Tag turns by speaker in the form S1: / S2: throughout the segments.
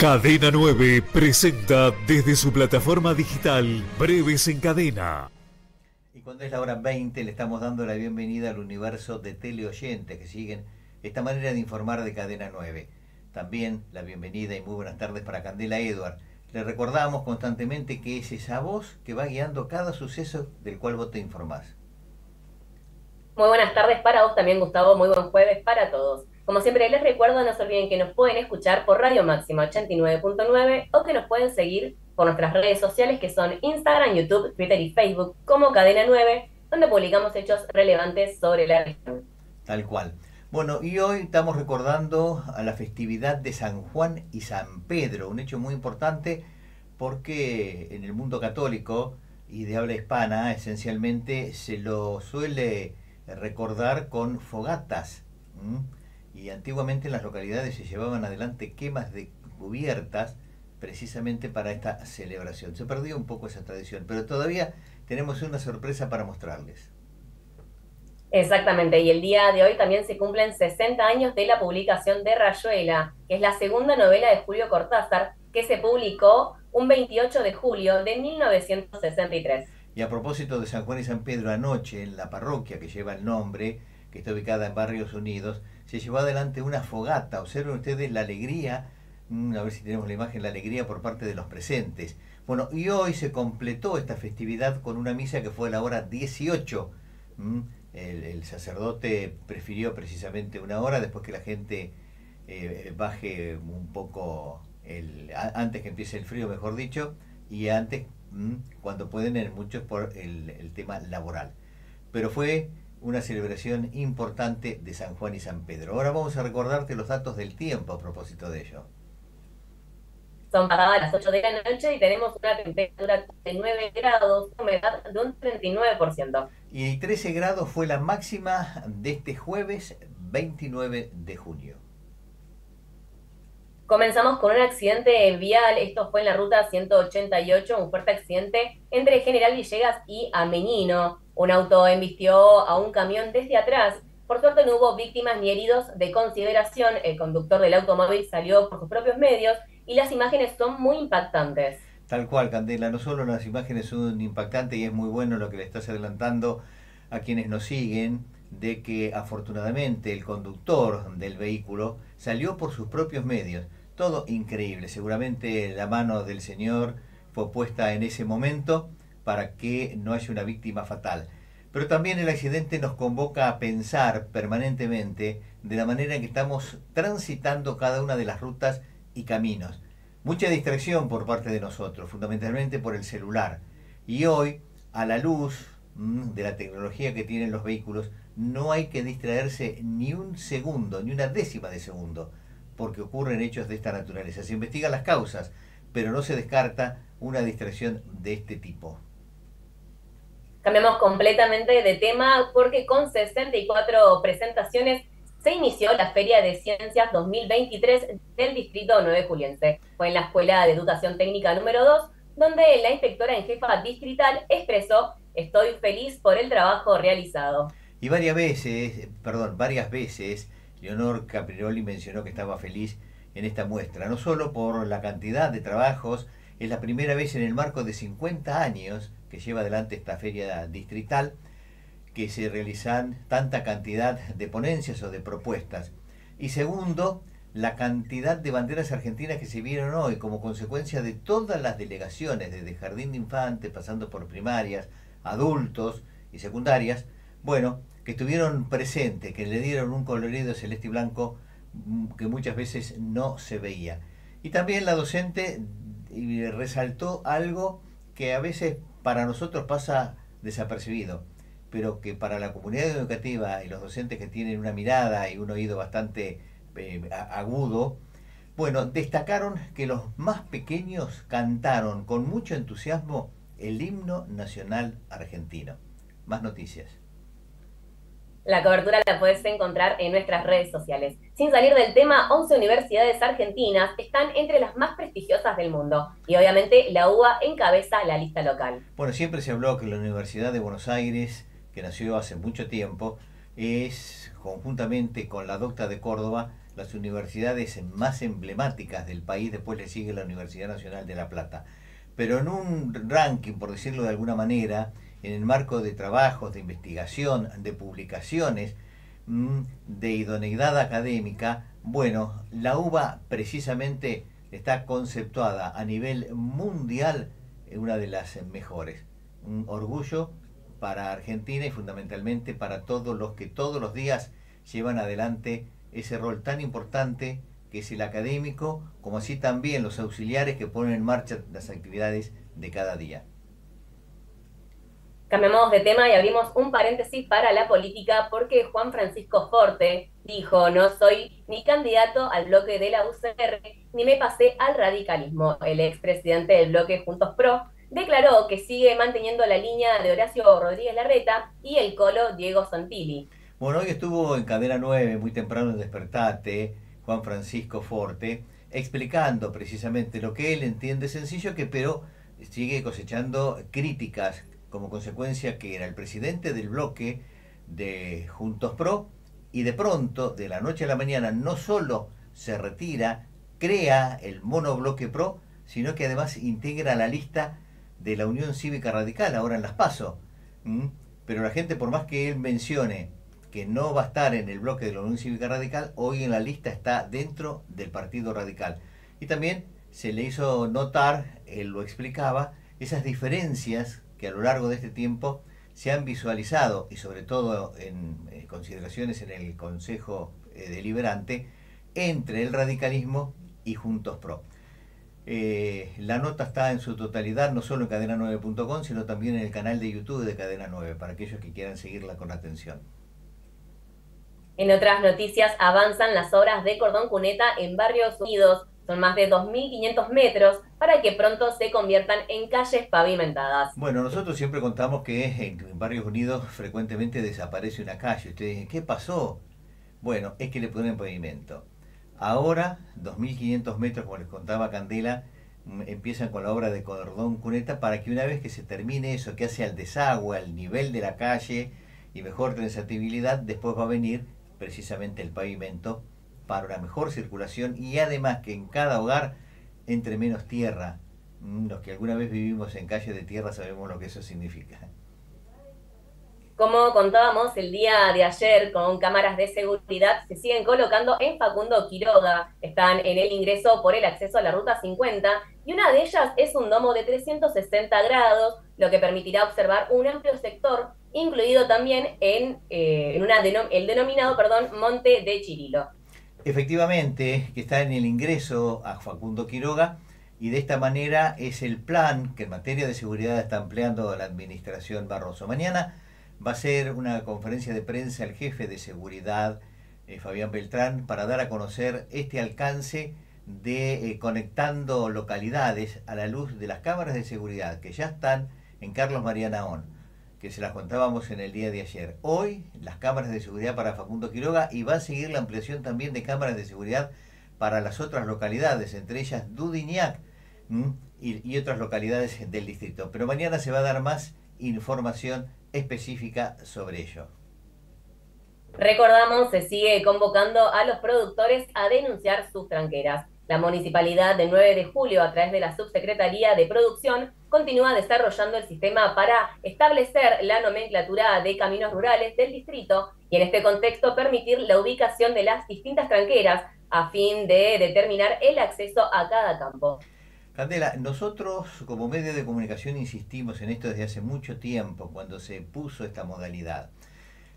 S1: Cadena 9 presenta desde su plataforma digital Breves en Cadena.
S2: Y cuando es la hora 20 le estamos dando la bienvenida al universo de teleoyentes que siguen esta manera de informar de Cadena 9. También la bienvenida y muy buenas tardes para Candela Edward. Le recordamos constantemente que es esa voz que va guiando cada suceso del cual vos te informás.
S3: Muy buenas tardes para vos también, Gustavo. Muy buen jueves para todos. Como siempre les recuerdo, no se olviden que nos pueden escuchar por Radio Máxima 89.9 o que nos pueden seguir por nuestras redes sociales que son Instagram, YouTube, Twitter y Facebook como Cadena 9, donde publicamos hechos relevantes sobre la región.
S2: Tal cual. Bueno, y hoy estamos recordando a la festividad de San Juan y San Pedro, un hecho muy importante porque en el mundo católico y de habla hispana esencialmente se lo suele recordar con fogatas y antiguamente en las localidades se llevaban adelante quemas de cubiertas precisamente para esta celebración. Se perdió un poco esa tradición, pero todavía tenemos una sorpresa para mostrarles.
S3: Exactamente, y el día de hoy también se cumplen 60 años de la publicación de Rayuela, que es la segunda novela de Julio Cortázar, que se publicó un 28 de julio de 1963.
S2: Y a propósito de San Juan y San Pedro, anoche en la parroquia que lleva el nombre, que está ubicada en Barrios Unidos, se llevó adelante una fogata. Observen ustedes la alegría, mm, a ver si tenemos la imagen, la alegría por parte de los presentes. Bueno, y hoy se completó esta festividad con una misa que fue a la hora 18. Mm, el, sacerdote prefirió precisamente una hora después que la gente eh, baje un poco, el, antes que empiece el frío, mejor dicho, y antes, mm, cuando pueden, en muchos por el, el tema laboral. Pero fue una celebración importante de San Juan y San Pedro. Ahora vamos a recordarte los datos del tiempo a propósito de ello.
S3: Son pasadas las 8 de la noche y tenemos una temperatura de 9 grados, humedad de un 39%.
S2: Y 13 grados fue la máxima de este jueves 29 de junio.
S3: Comenzamos con un accidente vial, esto fue en la ruta 188, un fuerte accidente entre General Villegas y Amenino. Un auto embistió a un camión desde atrás. Por suerte no hubo víctimas ni heridos de consideración. El conductor del automóvil salió por sus propios medios y las imágenes son muy impactantes.
S2: Tal cual, Candela. No solo las imágenes son impactantes y es muy bueno lo que le estás adelantando a quienes nos siguen de que afortunadamente el conductor del vehículo salió por sus propios medios. Todo increíble. Seguramente la mano del Señor fue puesta en ese momento para que no haya una víctima fatal. Pero también el accidente nos convoca a pensar permanentemente de la manera en que estamos transitando cada una de las rutas y caminos. Mucha distracción por parte de nosotros, fundamentalmente por el celular. Y hoy, a la luz mm, de la tecnología que tienen los vehículos, no hay que distraerse ni un segundo, ni una décima de segundo, porque ocurren hechos de esta naturaleza. Se investigan las causas, pero no se descarta una distracción de este tipo.
S3: Cambiamos completamente de tema porque con 64 presentaciones se inició la Feria de Ciencias 2023 del Distrito 9 Juliense. Fue en la Escuela de Educación Técnica número 2, donde la inspectora en jefa distrital expresó, estoy feliz por el trabajo realizado.
S2: Y varias veces, perdón, varias veces, Leonor Capriroli mencionó que estaba feliz en esta muestra, no solo por la cantidad de trabajos, es la primera vez en el marco de 50 años que lleva adelante esta feria distrital, que se realizan tanta cantidad de ponencias o de propuestas. Y segundo, la cantidad de banderas argentinas que se vieron hoy como consecuencia de todas las delegaciones, desde jardín de infantes, pasando por primarias, adultos y secundarias, bueno, que estuvieron presentes, que le dieron un colorido celeste y blanco mm, que muchas veces no se veía. Y también la docente resaltó algo que a veces para nosotros pasa desapercibido, pero que para la comunidad educativa y los docentes que tienen una mirada y un oído bastante eh, agudo, bueno, destacaron que los más pequeños cantaron con mucho entusiasmo el himno nacional argentino. Más noticias.
S3: La cobertura la puedes encontrar en nuestras redes sociales. Sin salir del tema, 11 universidades argentinas están entre las más prestigiosas del mundo y obviamente la UBA encabeza la lista local.
S2: Bueno, siempre se habló que la Universidad de Buenos Aires, que nació hace mucho tiempo, es conjuntamente con la Docta de Córdoba las universidades más emblemáticas del país, después le sigue la Universidad Nacional de La Plata. Pero en un ranking, por decirlo de alguna manera, en el marco de trabajos, de investigación, de publicaciones, mm, de idoneidad académica, bueno, la UBA precisamente está conceptuada a nivel mundial una de las mejores. Un orgullo para Argentina y fundamentalmente para todos los que todos los días llevan adelante ese rol tan importante que es el académico, como así también los auxiliares que ponen en marcha las actividades de cada día.
S3: Cambiamos de tema y abrimos un paréntesis para la política porque Juan Francisco Forte dijo, no soy ni candidato al bloque de la UCR ni me pasé al radicalismo. El expresidente del bloque Juntos Pro declaró que sigue manteniendo la línea de Horacio Rodríguez Larreta y el colo Diego Santilli.
S2: Bueno, hoy estuvo en Cadena 9, muy temprano en Despertate, Juan Francisco Forte, explicando precisamente lo que él entiende sencillo, que pero sigue cosechando críticas como consecuencia que era el presidente del bloque de Juntos Pro y de pronto, de la noche a la mañana, no solo se retira, crea el monobloque Pro, sino que además integra la lista de la Unión Cívica Radical, ahora en Las Paso. Pero la gente, por más que él mencione que no va a estar en el bloque de la Unión Cívica Radical, hoy en la lista está dentro del Partido Radical. Y también se le hizo notar, él lo explicaba, esas diferencias que a lo largo de este tiempo se han visualizado y sobre todo en eh, consideraciones en el Consejo eh, Deliberante entre el radicalismo y Juntos Pro. Eh, la nota está en su totalidad no solo en cadena9.com, sino también en el canal de YouTube de Cadena 9, para aquellos que quieran seguirla con atención.
S3: En otras noticias, avanzan las obras de cordón cuneta en Barrios Unidos. Son más de 2.500 metros para que pronto se conviertan en calles pavimentadas.
S2: Bueno, nosotros siempre contamos que en Barrios Unidos frecuentemente desaparece una calle. Ustedes dicen, ¿qué pasó? Bueno, es que le ponen pavimento. Ahora, 2.500 metros, como les contaba Candela, mm, empiezan con la obra de cordón cuneta para que una vez que se termine eso, que hace al desagüe, al nivel de la calle y mejor transitibilidad, después va a venir precisamente el pavimento para una mejor circulación y además que en cada hogar entre menos tierra. Mm, los que alguna vez vivimos en calle de tierra sabemos lo que eso significa.
S3: Como contábamos el día de ayer con cámaras de seguridad, se siguen colocando en Facundo Quiroga. Están en el ingreso por el acceso a la ruta 50 y una de ellas es un domo de 360 grados, lo que permitirá observar un amplio sector, incluido también en, eh, el denominado perdón, Monte de Chirilo.
S2: Efectivamente, que está en el ingreso a Facundo Quiroga y de esta manera es el plan que en materia de seguridad está empleando la administración Barroso. Mañana va a ser una conferencia de prensa el jefe de seguridad, eh, Fabián Beltrán, para dar a conocer este alcance de eh, conectando localidades a la luz de las cámaras de seguridad que ya están en Carlos Marianaón, que se las contábamos en el día de ayer. Hoy las cámaras de seguridad para Facundo Quiroga y va a seguir la ampliación también de cámaras de seguridad para las otras localidades, entre ellas Dudignac y, y otras localidades del distrito. Pero mañana se va a dar más información específica sobre ello.
S3: Recordamos, se sigue convocando a los productores a denunciar sus tranqueras. La municipalidad de 9 de julio, a través de la Subsecretaría de Producción, continúa desarrollando el sistema para establecer la nomenclatura de caminos rurales del distrito y en este contexto permitir la ubicación de las distintas tranqueras a fin de determinar el acceso a cada campo.
S2: Candela, nosotros como medio de comunicación insistimos en esto desde hace mucho tiempo, cuando se puso esta modalidad.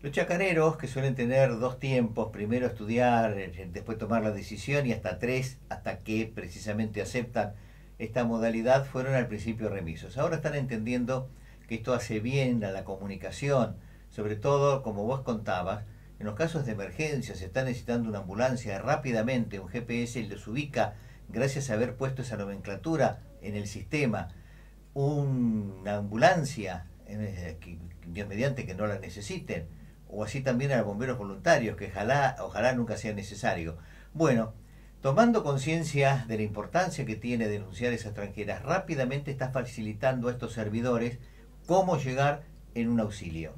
S2: Los chacareros, que suelen tener dos tiempos, primero estudiar, eh, después tomar la decisión y hasta tres, hasta que precisamente aceptan esta modalidad, fueron al principio remisos. Ahora están entendiendo que esto hace bien a la comunicación, sobre todo, como vos contabas, en los casos de emergencia, se está necesitando una ambulancia rápidamente, un GPS los ubica gracias a haber puesto esa nomenclatura en el sistema, una ambulancia, eh, Dios mediante que no la necesiten, o así también a los bomberos voluntarios, que ojalá, ojalá nunca sea necesario. Bueno, tomando conciencia de la importancia que tiene denunciar esas tranqueras, rápidamente está facilitando a estos servidores cómo llegar en un auxilio.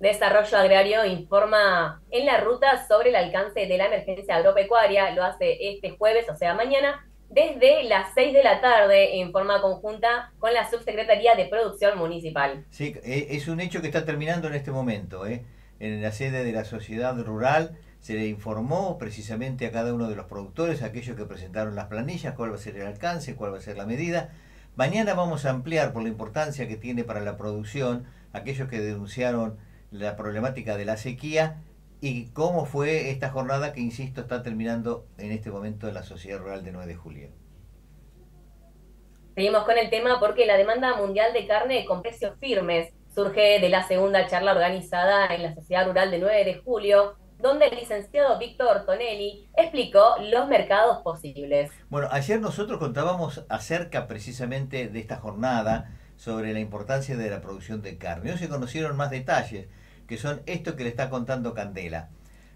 S3: Desarrollo Agrario informa en la ruta sobre el alcance de la emergencia agropecuaria. Lo hace este jueves, o sea, mañana, desde las 6 de la tarde en forma conjunta con la Subsecretaría de Producción Municipal.
S2: Sí, eh, es un hecho que está terminando en este momento. ¿eh? En la sede de la Sociedad Rural se le informó precisamente a cada uno de los productores, aquellos que presentaron las planillas, cuál va a ser el alcance, cuál va a ser la medida. Mañana vamos a ampliar por la importancia que tiene para la producción aquellos que denunciaron la problemática de la sequía y cómo fue esta jornada que, insisto, está terminando en este momento en la Sociedad Rural de 9 de julio.
S3: Seguimos con el tema porque la demanda mundial de carne con precios firmes surge de la segunda charla organizada en la Sociedad Rural de 9 de julio, donde el licenciado Víctor Tonelli explicó los mercados posibles.
S2: Bueno, ayer nosotros contábamos acerca precisamente de esta jornada sobre la importancia de la producción de carne. Hoy se conocieron más detalles que son esto que le está contando Candela.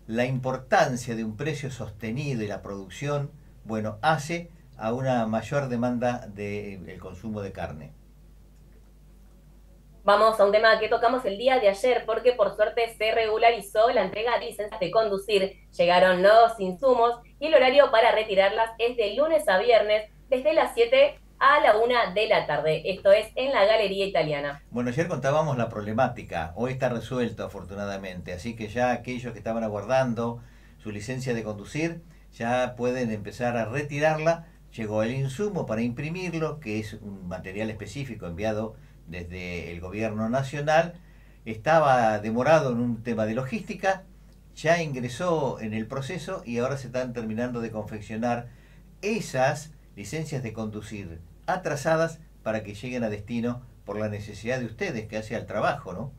S2: La importancia de un precio sostenido y la producción, bueno, hace a una mayor demanda del consumo de carne.
S3: Vamos a un tema que tocamos el día de ayer porque por suerte se regularizó la entrega de licencias de conducir. Llegaron los insumos y el horario para retirarlas es de lunes a viernes desde las 7 a la una de la tarde. Esto es en la Galería Italiana.
S2: Bueno, ayer contábamos la problemática. Hoy está resuelto, afortunadamente. Así que ya aquellos que estaban aguardando su licencia de conducir ya pueden empezar a retirarla. Llegó el insumo para imprimirlo, que es un material específico enviado desde el gobierno nacional. Estaba demorado en un tema de logística, ya ingresó en el proceso y ahora se están terminando de confeccionar esas licencias de conducir atrasadas para que lleguen a destino por la necesidad de ustedes que hace al trabajo, ¿no?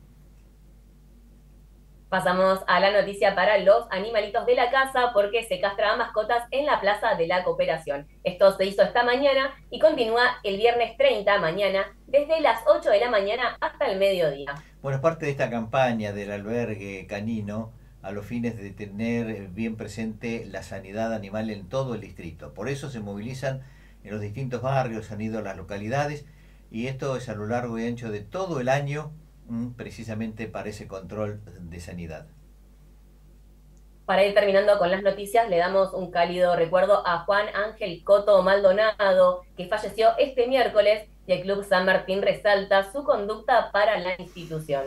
S3: Pasamos a la noticia para los animalitos de la casa porque se castraban mascotas en la Plaza de la Cooperación. Esto se hizo esta mañana y continúa el viernes 30 mañana desde las 8 de la mañana hasta el mediodía.
S2: Bueno, es parte de esta campaña del albergue canino a los fines de tener bien presente la sanidad animal en todo el distrito. Por eso se movilizan en los distintos barrios, han ido a las localidades y esto es a lo largo y ancho de todo el año mm, precisamente para ese control de sanidad.
S3: Para ir terminando con las noticias, le damos un cálido recuerdo a Juan Ángel Coto Maldonado, que falleció este miércoles y el Club San Martín resalta su conducta para la institución.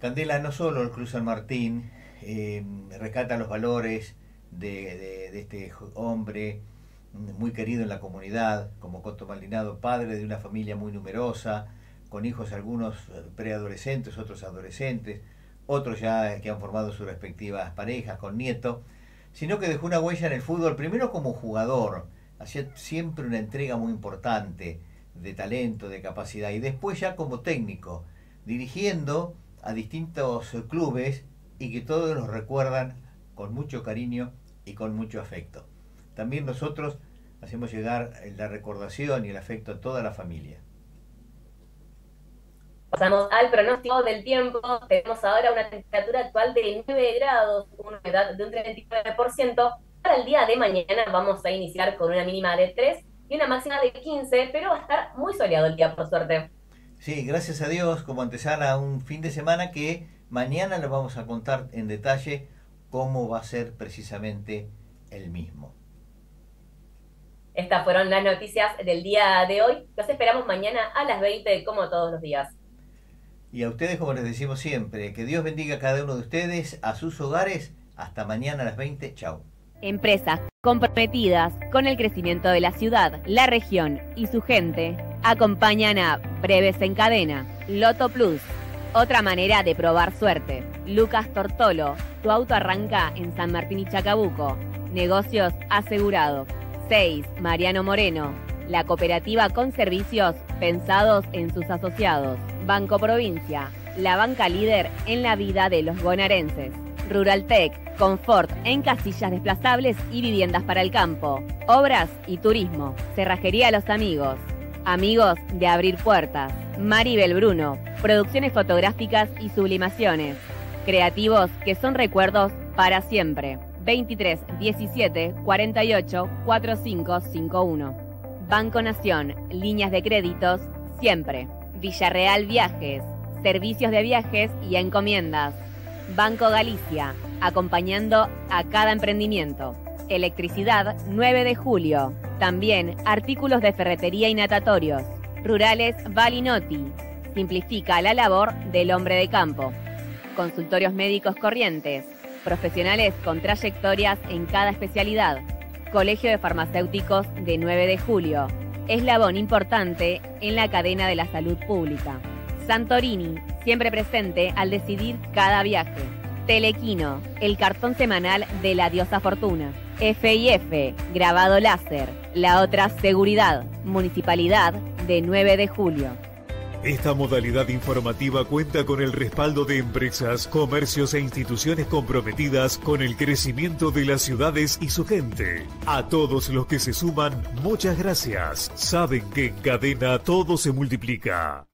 S2: Candela, no solo el Club San Martín eh, rescata los valores de este hombre, muy querido en la comunidad, como Coto Maldinado, padre de una familia muy numerosa, con hijos algunos eh, preadolescentes, otros adolescentes, otros ya que han formado sus respectivas parejas, con nietos, sino que dejó una huella en el fútbol, primero como jugador, hacía siempre una entrega muy importante de talento, de capacidad, y después ya como técnico, dirigiendo a distintos clubes y que todos los recuerdan con mucho cariño y con mucho afecto. También nosotros hacemos llegar la recordación y el afecto a toda la familia.
S3: Pasamos al pronóstico del tiempo. Tenemos ahora una temperatura actual de 9 grados, una humedad de un 39%. Para el día de mañana vamos a iniciar con una mínima de 3 y una máxima de 15, pero va a estar muy soleado el día, por suerte.
S2: Sí, gracias a Dios, como antesala un fin de semana que mañana les vamos a contar en detalle cómo va a ser precisamente el mismo.
S3: Estas fueron las noticias del día de hoy. Los esperamos mañana a las 20, como todos los días.
S2: Y a ustedes, como les decimos siempre, que Dios bendiga a cada uno de ustedes, a sus hogares. Hasta mañana a las 20. Chao.
S4: Empresas comprometidas con el crecimiento de la ciudad, la región y su gente acompañan a Breves en Cadena, Loto Plus, otra manera de probar suerte. Lucas Tortolo, tu auto arranca en San Martín y Chacabuco. Negocios asegurados. 6. Mariano Moreno, la cooperativa con servicios pensados en sus asociados. Banco Provincia, la banca líder en la vida de los bonaerenses. Ruraltec, confort en casillas desplazables y viviendas para el campo. Obras y turismo. Cerrajería Los Amigos. Amigos de Abrir Puertas. Maribel Bruno, producciones fotográficas y sublimaciones. Creativos que son recuerdos para siempre. 23 17 48 4551. Banco Nación, líneas de créditos, siempre. Villarreal Viajes, servicios de viajes y encomiendas.
S3: Banco Galicia, acompañando a cada emprendimiento. Electricidad 9 de julio. También artículos de ferretería y natatorios. Rurales Balinotti. Simplifica la labor del hombre de campo. Consultorios médicos corrientes. Profesionales con trayectorias en cada especialidad. Colegio de Farmacéuticos de 9 de julio. Eslabón importante en la cadena de la salud pública. Santorini, siempre presente al decidir cada viaje. Telequino, el cartón semanal de la diosa Fortuna. FIF, grabado láser. La otra seguridad, Municipalidad de 9 de julio.
S1: Esta modalidad informativa cuenta con el respaldo de empresas, comercios e instituciones comprometidas con el crecimiento de las ciudades y su gente. A todos los que se suman, muchas gracias. Saben que en cadena todo se multiplica.